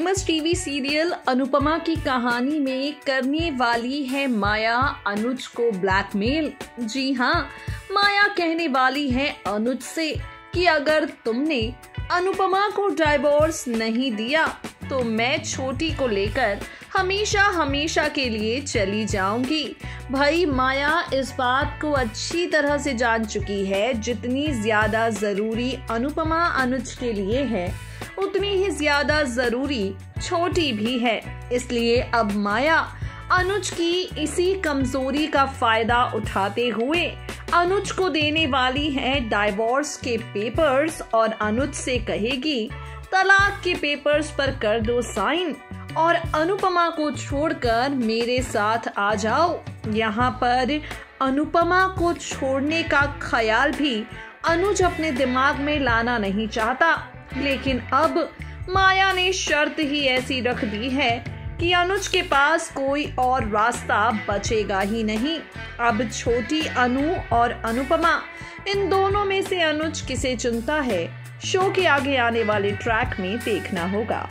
Famous TV serial Anupama की कहानी में करने वाली है माया, अनुज को ब्लैकमेल जी हाँ माया कहने वाली है अनुज से कि अगर तुमने अनुपमा को डाइवोर्स नहीं दिया तो मैं छोटी को लेकर हमेशा हमेशा के लिए चली जाऊँगी। भाई माया इस बात को अच्छी तरह से जान चुकी है, जितनी ज़्यादा ज़रूरी अनुपमा अनुज के लिए है, उतनी ही ज़्यादा ज़रूरी छोटी भी है। इसलिए अब माया, अनुज की इसी कमज़ोरी का फ़ायदा उठाते हुए अनुज को देने वाली है डाइवोर्स के पेपर्स और अनुज से कहेगी तलाक के पेपर्स पर कर दो साइन और अनुपमा को छोड़कर मेरे साथ आ जाओ। यहाँ पर अनुपमा को छोड़ने का ख्याल भी अनुज अपने दिमाग में लाना नहीं चाहता। लेकिन अब माया ने शर्त ही ऐसी रख दी है कि अनुज के पास कोई और रास्ता बचेगा ही नहीं। अब छोटी अनु और अनुपमा, इन दोनों में से अनुज किसे चुनता है? शो के आगे आने वाले ट्रैक में देखना होगा।